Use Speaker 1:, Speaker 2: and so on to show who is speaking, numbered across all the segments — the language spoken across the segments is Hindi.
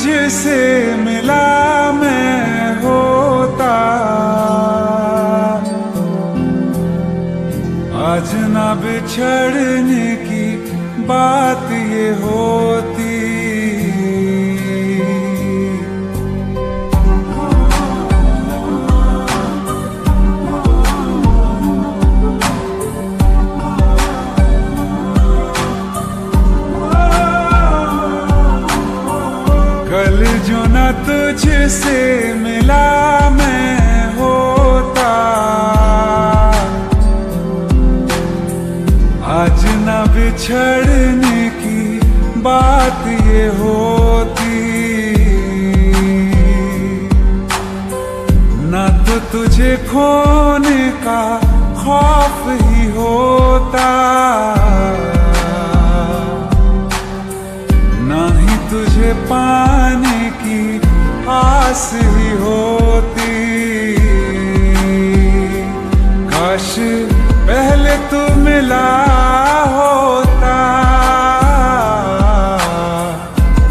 Speaker 1: तुझसे मिला मैं होता। आज ना बिछड़ने की बात ये होती। तुझसे मिला मैं होता। आज न बिछड़ने की बात ये होती। न तो तुझे खोने का खौफ ही होता। ना ही तुझे पाने की आस ही होती। काश पहले तू मिला होता।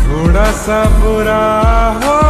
Speaker 1: थोड़ा सा बुरा हो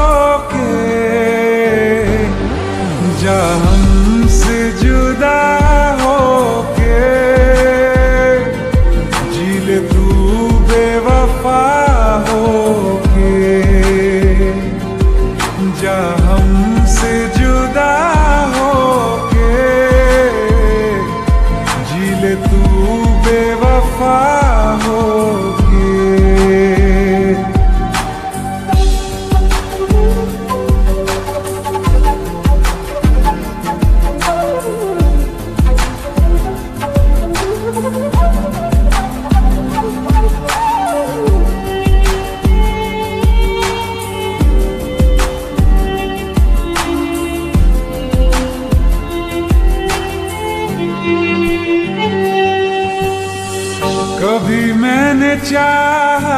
Speaker 1: मैंने चाहा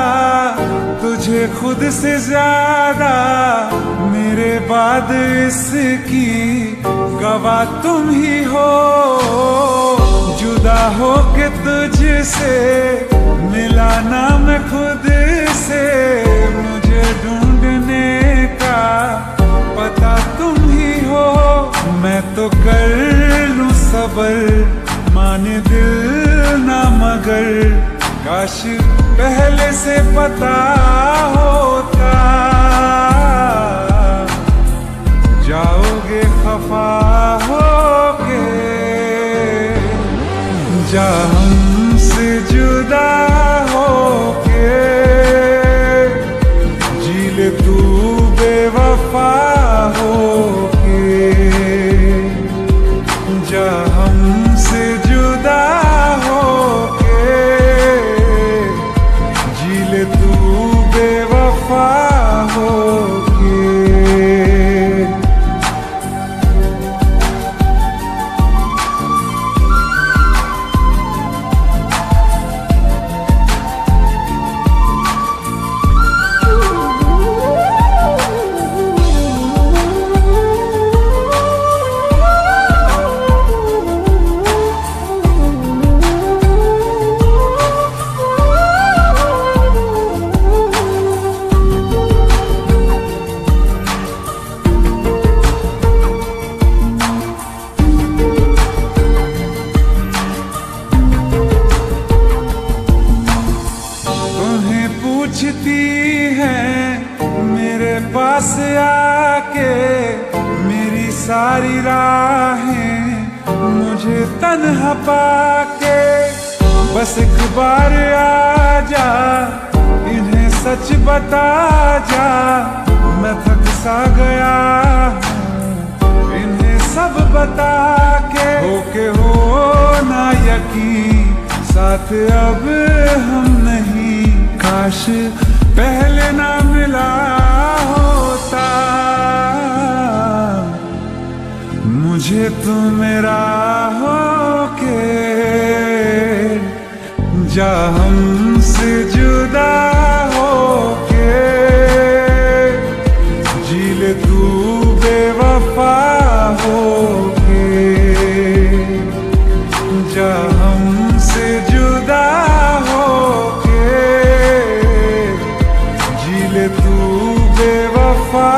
Speaker 1: तुझे खुद से ज़्यादा, मेरे बाद इसकी गवाह तुम ही हो। जुदा हो के तुझसे मिला ना मैं खुद से, मुझे ढूँढने का पता तुम ही हो। मैं तो कर लूँ सबर, माने दिल ना मगर। काश पहले से पता होता। जाओगे, खफा होगे। जा हमसे जुदा होके। जी ले तू बेवफा होके। जा हमसे जुदा सारी राहें मुझे तन्हा पाके बस एक बार आ जा इन्हें सच बता जा। मैं थक सा गया इन्हें सब बता के। होके हो ना यकीन, साथ अब हम नहीं। काश पहले ना मिला तुझे तुम मेरा हो के जा हमसे जुदा हो के ज़िले तू बेवफा हो के जा हमसे जुदा हो के ज़िले तू बेवफा